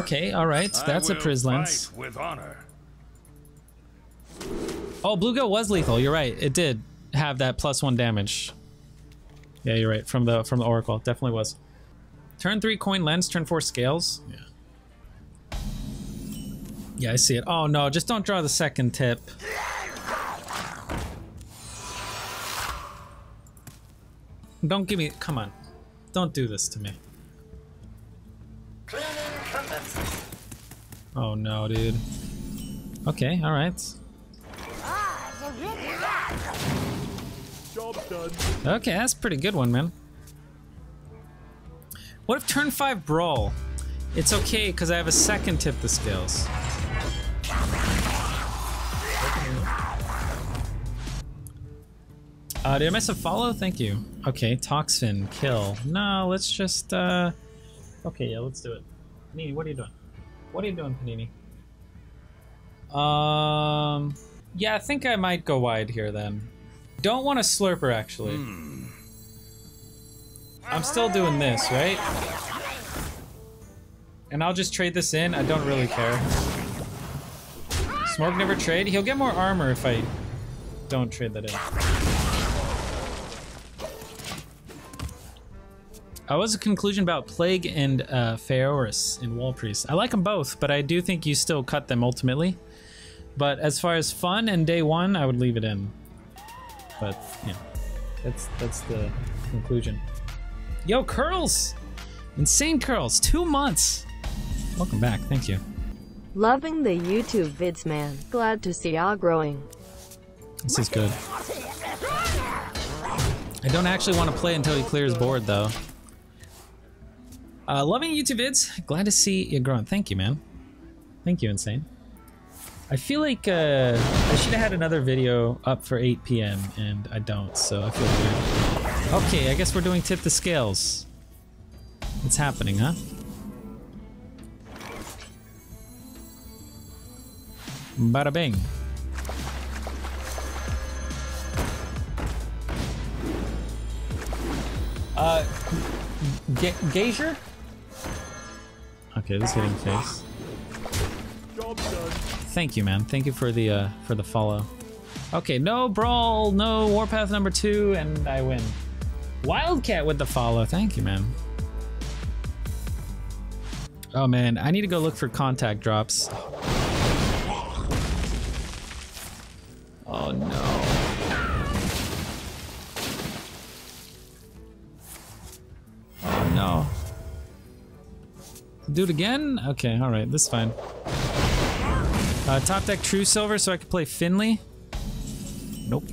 Okay, all right. That's a Priz lens. With honor. Oh, bluegill was lethal. You're right. It did have that plus one damage. Yeah, you're right. From the from the oracle, definitely was. Turn three coin lens. Turn four scales. Yeah. Yeah, I see it. Oh no! Just don't draw the second tip. Don't give me. Come on. Don't do this to me. Oh no, dude. Okay, alright. Okay, that's pretty good one, man. What if turn 5 Brawl? It's okay, because I have a second tip the scales. Uh, did I miss a follow? Thank you. Okay, Toxin, kill. No, let's just, uh... Okay, yeah, let's do it. Panini, what are you doing? What are you doing, Panini? Um... Yeah, I think I might go wide here, then. Don't want a slurper, actually. I'm still doing this, right? And I'll just trade this in. I don't really care. Smoke never trade. He'll get more armor if I don't trade that in. What was a conclusion about Plague and uh, Phaeorus in Wall Priest? I like them both, but I do think you still cut them ultimately. But as far as fun and day one, I would leave it in. But yeah, that's that's the conclusion. Yo, curls, insane curls, two months. Welcome back, thank you. Loving the YouTube vids, man. Glad to see y'all growing. This is good. I don't actually want to play until he clears board, though. Uh, loving YouTube vids. Glad to see you growing. Thank you, man. Thank you, Insane. I feel like uh, I should have had another video up for 8 p.m. and I don't, so I feel good. Okay, I guess we're doing tip the scales. It's happening, huh? Bada bing. Uh, Gazer? Okay, this face. Thank you, man. Thank you for the uh, for the follow. Okay, no brawl, no warpath number two, and I win. Wildcat with the follow. Thank you, man. Oh man, I need to go look for contact drops. Oh no. Do it again? Okay, alright, this is fine. Uh, top deck True Silver so I could play Finley. Nope.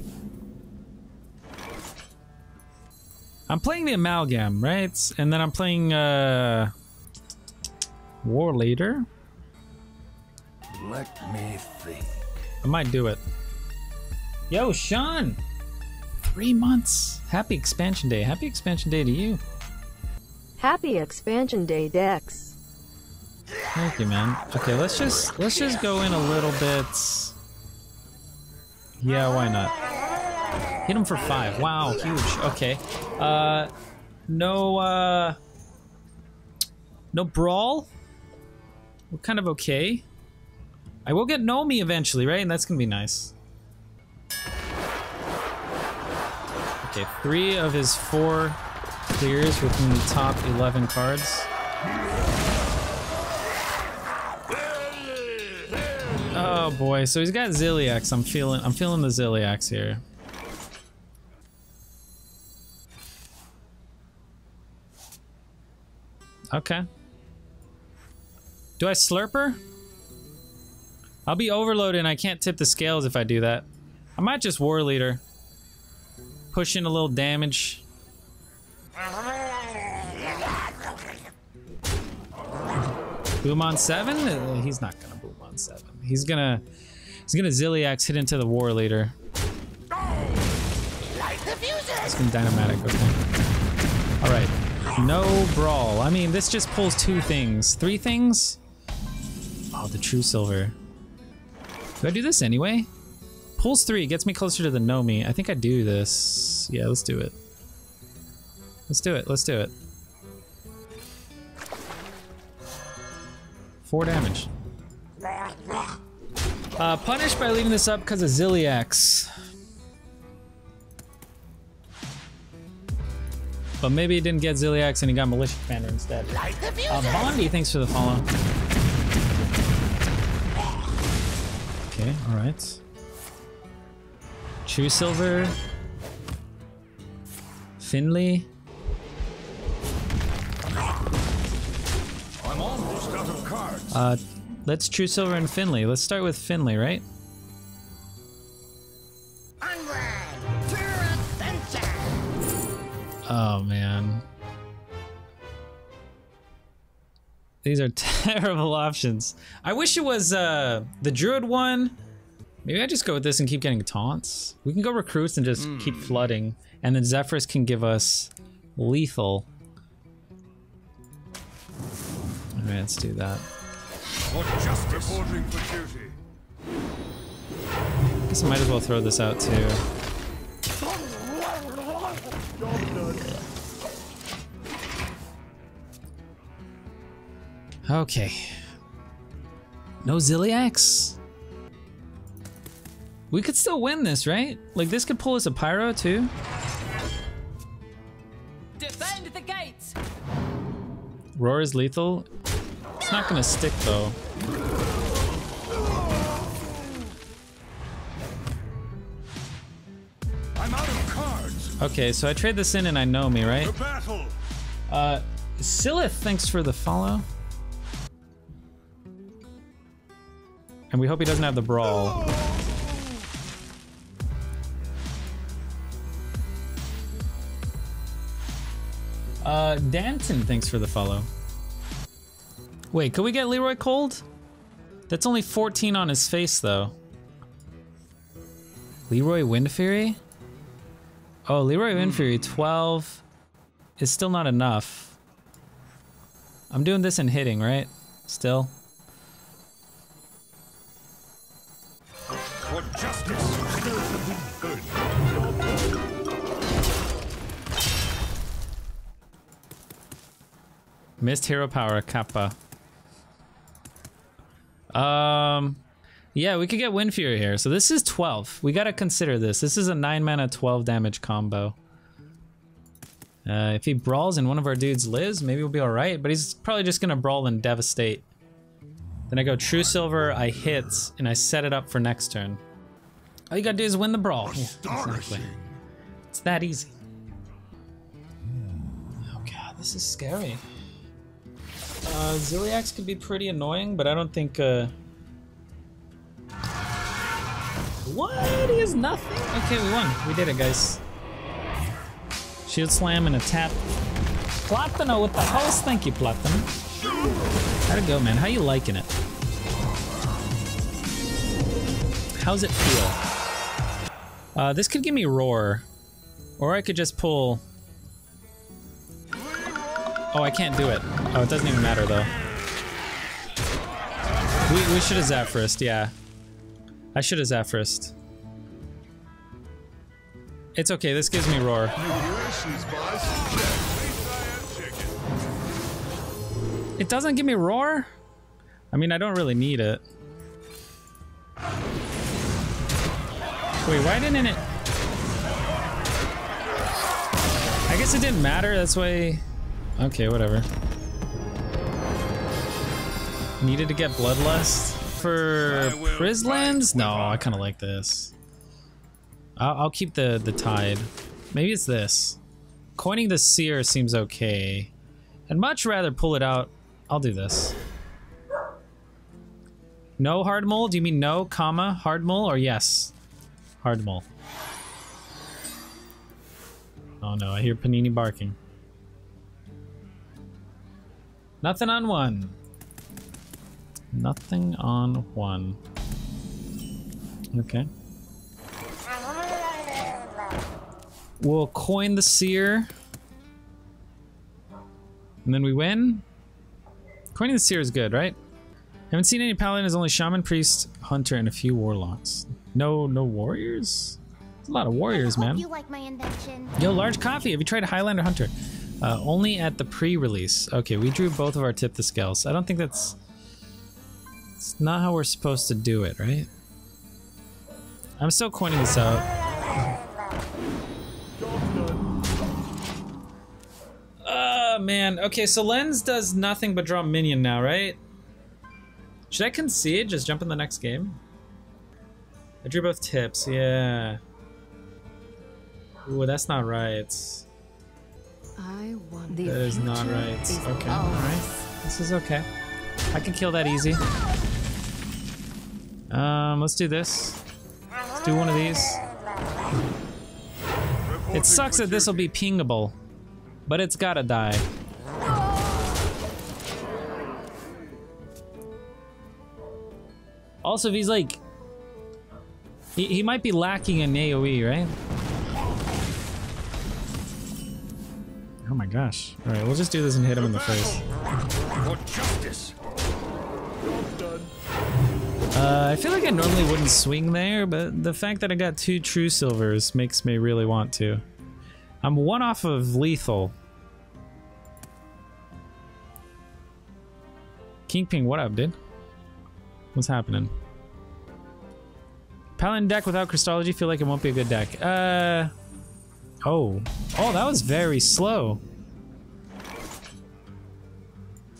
I'm playing the Amalgam, right? And then I'm playing uh, War Leader. Let me think. I might do it. Yo, Sean! Three months. Happy expansion day. Happy expansion day to you. Happy expansion day, Dex. Thank you, man. Okay, let's just let's just go in a little bit. Yeah, why not? Hit him for five. Wow, huge. Okay. Uh, no. Uh, no brawl. We're kind of okay. I will get Nomi eventually, right? And that's gonna be nice. Okay, three of his four clears within the top 11 cards. Oh boy, so he's got Ziliax. I'm feeling I'm feeling the Ziliax here. Okay. Do I slurper? I'll be overloaded and I can't tip the scales if I do that. I might just war leader. Push in a little damage. Boom on seven? Uh, He's not gonna boom on seven. He's gonna he's gonna Ziliax hit into the war leader. It's gonna Dyn-o-matic, okay. Alright. No brawl. I mean this just pulls two things. Three things? Oh, the true silver. Do I do this anyway? Pulls three, gets me closer to the Nomi. I think I do this. Yeah, let's do it. Let's do it, let's do it. Four damage. Uh, punished by leaving this up because of Ziliax. But maybe he didn't get Ziliax and he got Militia Commander instead. Uh, Bondi, thanks for the follow. Okay, alright. True Silver. Finley. I'm almost out of cards. Uh, let's True Silver and Finley. Let's start with Finley, right? Onward to adventure! Oh man. These are terrible options. I wish it was uh the druid one. Maybe I just go with this and keep getting taunts. We can go recruits and just keep flooding, and then Zephrys can give us lethal. Alright, let's do that. For justice. Reporting for duty. Guess I might as well throw this out too. Okay. No Ziliax? We could still win this, right? Like this could pull us a pyro too. Defend the gates! Roar is lethal. It's not gonna stick though. I'm out of cards. Okay, so I trade this in and I Nomi, right? Uh, Silith, thanks for the follow. And we hope he doesn't have the brawl. Uh, Danton, thanks for the follow. Wait, could we get Leroy cold? That's only 14 on his face, though. Leroy Wind Fury? Oh, Leroy Wind hmm. Fury, 12 is still not enough. I'm doing this and hitting, right? Still? For justice. Good. Missed hero power, Kappa. Um, yeah, we could get Wind Fury here. So this is 12. We gotta consider this. This is a 9 mana, 12 damage combo. Uh, if he brawls and one of our dudes lives, maybe we'll be alright. But he's probably just gonna brawl and devastate. Then I go True Silver, I hit, and I set it up for next turn. All you gotta do is win the brawl. Yeah, exactly. It's that easy. Oh god, this is scary. Uh, could be pretty annoying, but I don't think, uh... What? He has nothing? Okay, we won. We did it, guys. Shield slam and a tap. Platano with the host. Thank you, Platano. How'd it go, man? How you liking it? How's it feel? Uh, this could give me roar. Or I could just pull... Oh, I can't do it. Oh, it doesn't even matter, though. We, we should have Zephrys, yeah. I should have Zephrys. It's okay, this gives me roar. It doesn't give me roar? I mean, I don't really need it. Wait, why didn't it? I guess it didn't matter, that's why... Okay, whatever. Needed to get Bloodlust for Prislands? No, I kind of like this. I'll, I'll keep the, the Tide. Maybe it's this. Coining the Seer seems okay. I'd much rather pull it out. I'll do this. No hard mole? Do you mean no, comma, hard mole, or yes? Hard mole. Oh no, I hear Panini barking. Nothing on one. Nothing on one. Okay. We'll coin the seer. And then we win. Coining the seer is good, right? Haven't seen any paladin. paladins, only shaman, priest, hunter, and a few warlocks. No, no warriors? There's a lot of warriors, man. you like my invention. Yo, large coffee. Have you tried Highlander Hunter? Uh, only at the pre-release. Okay, we drew both of our tip the scales. I don't think that's It's not how we're supposed to do it, right? I'm still coining this out. Oh, man. Okay, so Lens does nothing but draw minion now, right? Should I concede? Just jump in the next game? I drew both tips, yeah. Ooh, that's not right. I want That is not right. Okay, alright. This is okay. I can kill that easy. Um, let's do this. Let's do one of these. It sucks that this will be pingable, but it's gotta die. Also, if he's like... He, he might be lacking in AoE, right? Oh my gosh. Alright, we'll just do this and hit him in the face. For justice. Uh, I feel like I normally wouldn't swing there, but the fact that I got two true silvers makes me really want to. I'm one off of lethal. Kingpin, what up, dude? What's happening? Paladin deck without Crystology feel like it won't be a good deck. Uh... Oh. Oh, that was very slow.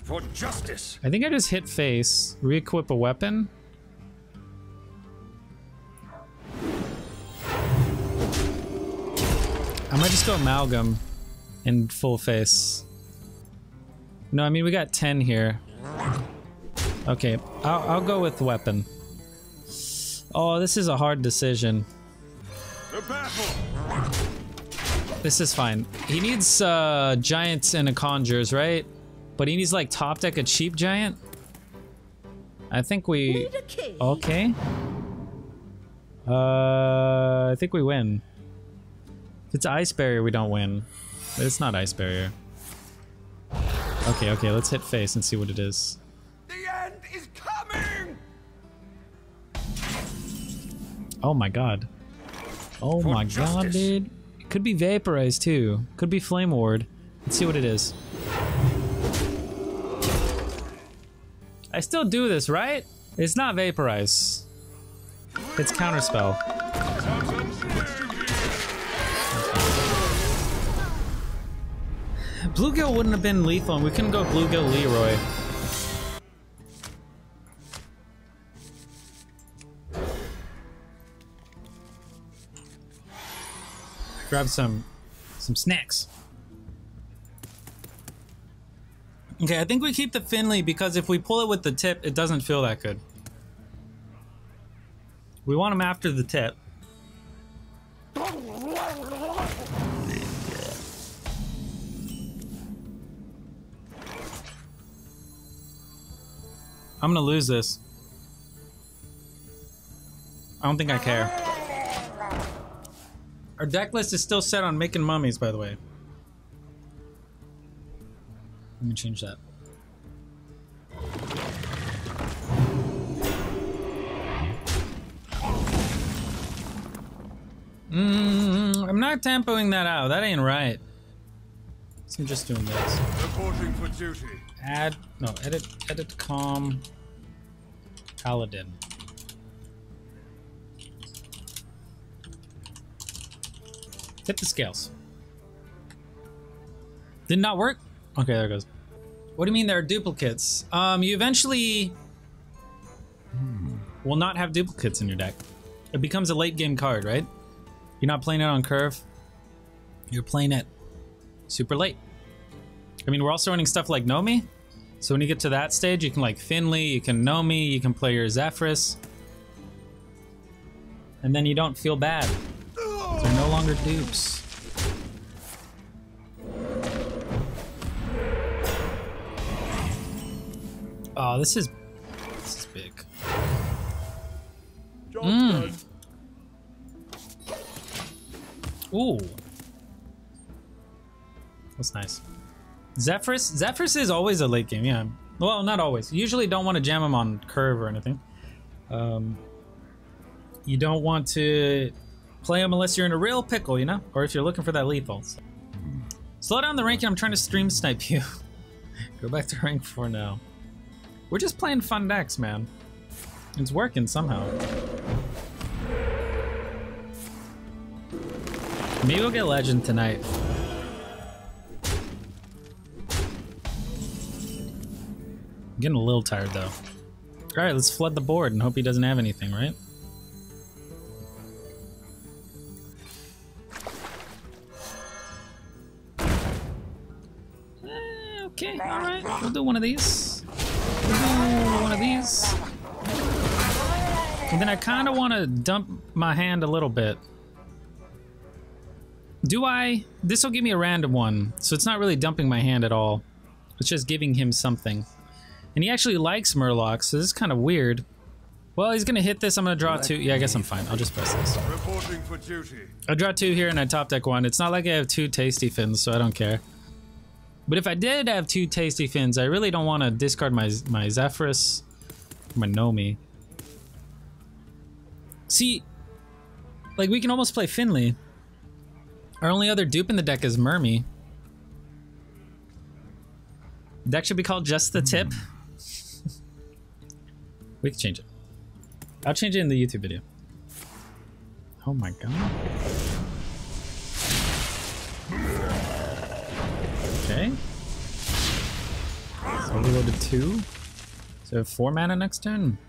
For justice. I think I just hit face, re-equip a weapon. I might just go amalgam in full face. No, I mean we got 10 here. Okay, I'll, I'll go with weapon. Oh, this is a hard decision. The battle. This is fine. He needs uh, giants and a conjures, right? But he needs like top deck a cheap giant. I think we. Okay. Uh, I think we win. If it's ice barrier, we don't win. But it's not ice barrier. Okay, okay, let's hit face and see what it is. The end is coming. Oh my god. Oh For my god, dude. Could be vaporized too. Could be flame ward. Let's see what it is. I still do this, right? It's not vaporize. It's counterspell. Bluegill wouldn't have been lethal, and we couldn't go Bluegill Leroy. Grab some some snacks. Okay, I think we keep the Finley because if we pull it with the tip, it doesn't feel that good. We want him after the tip. I'm gonna lose this. I don't think I care. Our deck list is still set on making mummies, by the way. Let me change that. Mm, I'm not tempoing that out. That ain't right. So I'm just doing this. Reporting for duty. Add no edit edit com paladin. Tip the scales. Did not work? Okay, there it goes. What do you mean there are duplicates? Um, you eventually will not have duplicates in your deck. It becomes a late game card, right? You're not playing it on curve. You're playing it super late. I mean, we're also running stuff like Nomi. So when you get to that stage, you can like Finley, you can Nomi, you can play your Zephrys. And then you don't feel bad. Longer dupes. Oh, this is this is big. Mm. Ooh. That's nice. Zephrys? Zephrys is always a late game, yeah. Well, not always. Usually don't want to jam him on curve or anything. Um, you don't want to play him unless you're in a real pickle, you know? Or if you're looking for that lethal. Slow down the ranking, I'm trying to stream snipe you. Go back to rank 4 now. We're just playing fun decks, man. It's working somehow. Maybe we'll get legend tonight. I'm getting a little tired though. Alright, let's flood the board and hope he doesn't have anything, right? We'll do one of these. We'll do one of these. And then I kind of want to dump my hand a little bit. Do I? This will give me a random one, so it's not really dumping my hand at all. It's just giving him something. And he actually likes Murloc, so this is kind of weird. Well, he's gonna hit this. I'm gonna draw two. Yeah, I guess I'm fine. I'll just press this. Reporting for duty. I draw two here and I top deck one. It's not like I have two tasty fins, so I don't care. But if I did have two tasty fins, I really don't want to discard my my Zephrys, my Nomi. See, like we can almost play Finley. Our only other dupe in the deck is Murmy. Deck should be called just the tip. Hmm. we can change it. I'll change it in the YouTube video. Oh my god. Okay. So we go to two. So four mana next turn.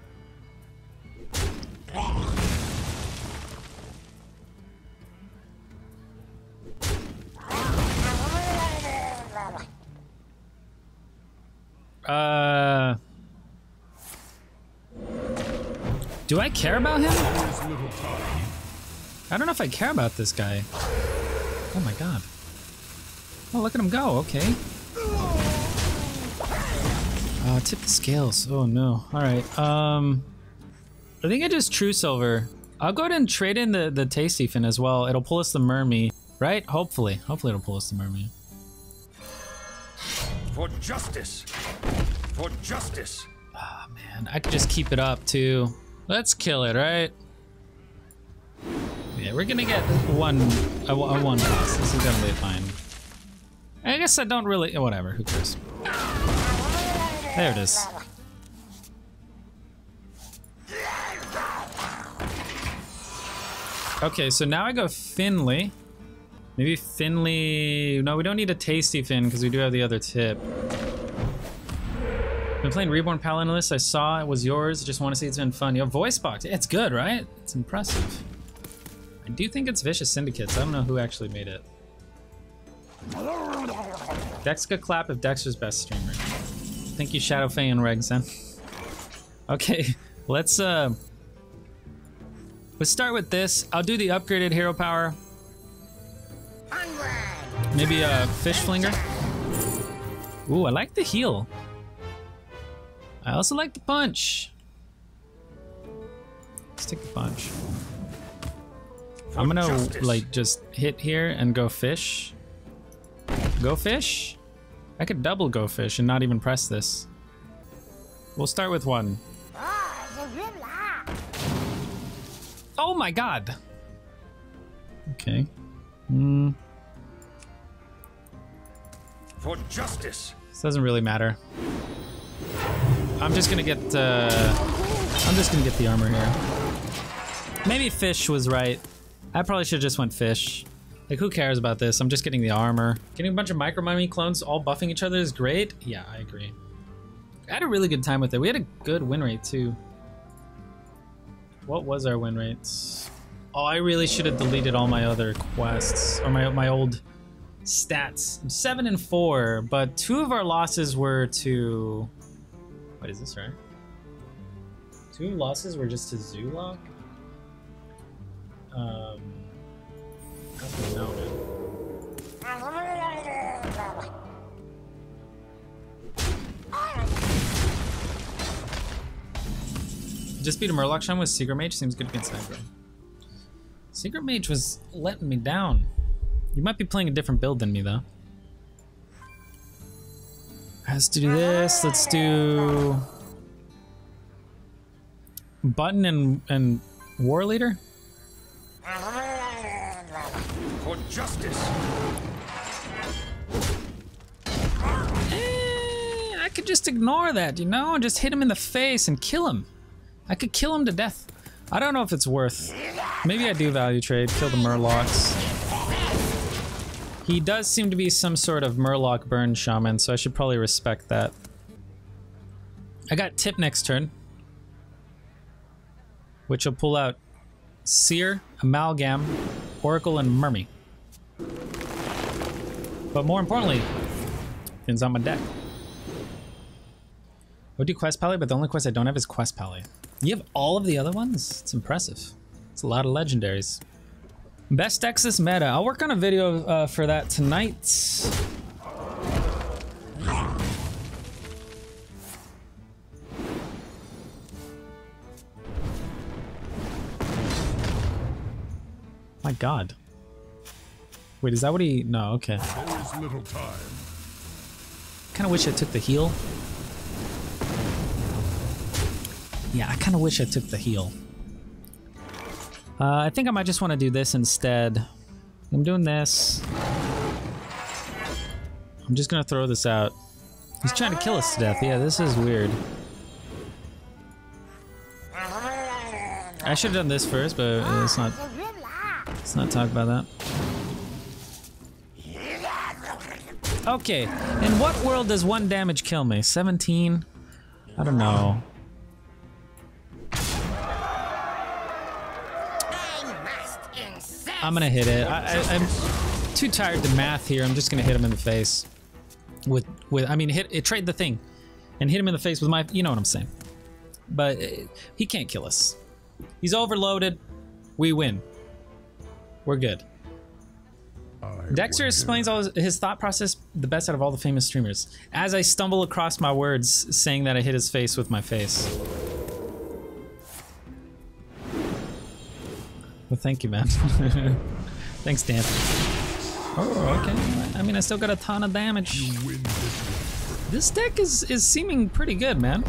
Uh. Do I care about him? I don't know if I care about this guy. Oh my god. Oh, look at him go. Okay. Uh, tip the scales. Oh no. All right. Um, I think I just true silver. I'll go ahead and trade in the the tasty fin as well. It'll pull us the Murmy, right? Hopefully. Hopefully it'll pull us the Murmy. For justice. For justice. Oh, man. I could just keep it up too. Let's kill it, right? Yeah, we're gonna get one a, a one cost. This is gonna be fine. I guess I don't really. Eh, whatever. Who cares? There it is. Okay, so now I go Finley. Maybe Finley. No, we don't need a tasty fin because we do have the other tip. Been playing Reborn Paladinless. I saw it was yours. Just want to see it's been fun. Your voice box. It's good, right? It's impressive. I do think it's Vicious Syndicates. I don't know who actually made it. Dexa clap if Dekkster's best streamer. Thank you, Shadow Faye and Regzen. okay, let's uh let's start with this. I'll do the upgraded hero power. Maybe a fish flinger. Ooh, I like the heal. I also like the punch. Let's take the punch. I'm gonna like just hit here and go fish. Go fish? I could double go fish and not even press this. We'll start with one. Oh, my god! Okay. Hmm. For justice. This doesn't really matter. I'm just gonna get, uh, I'm just gonna get the armor here. Maybe fish was right. I probably should have just went fish. Like, who cares about this? I'm just getting the armor. Getting a bunch of micro mummy clones all buffing each other is great. Yeah, I agree. I had a really good time with it. We had a good win rate, too. What was our win rates? Oh, I really should have deleted all my other quests. Or my, my old stats. I'm seven and four, but two of our losses were to. What is this, right? Two losses were just to Zoolock. Um. Just beat a Murloc Shine with Secret Mage seems good against aggro. Secret Mage was letting me down. You might be playing a different build than me, though. Has to do this. Let's do button and and war leader. For justice. Eh, I could just ignore that, you know, just hit him in the face and kill him. I could kill him to death. I don't know if it's worth. Maybe I do value trade. Kill the Murlocs. He does seem to be some sort of Murloc burn shaman, so I should probably respect that. I got tip next turn, which will pull out Seer, Amalgam, Oracle, and Murmy. But more importantly, Fins on my deck. I would do Quest Pally, but the only quest I don't have is Quest Pally. You have all of the other ones? It's impressive. It's a lot of legendaries. Best Texas meta. I'll work on a video uh, for that tonight. My god. Wait, is that what he... No, okay. Kind of wish I took the heal. Yeah, I kind of wish I took the heal. Uh, I think I might just want to do this instead. I'm doing this. I'm just gonna throw this out. He's trying to kill us to death. Yeah, this is weird. I should have done this first, but let's not let's not talk about that. Okay, in what world does one damage kill me? 17? I don't know. I'm gonna hit it. I, I, I'm too tired to math here. I'm just gonna hit him in the face. With, with, I mean, hit, it, trade the thing, and hit him in the face with my, you know what I'm saying. But uh, he can't kill us. He's overloaded. We win. We're good. Dekkster explains all his, his thought process the best out of all the famous streamers. As I stumble across my words, saying that I hit his face with my face. Well, thank you, man. Thanks, Dan. Oh, okay. I mean, I still got a ton of damage. This deck is is seeming pretty good, man.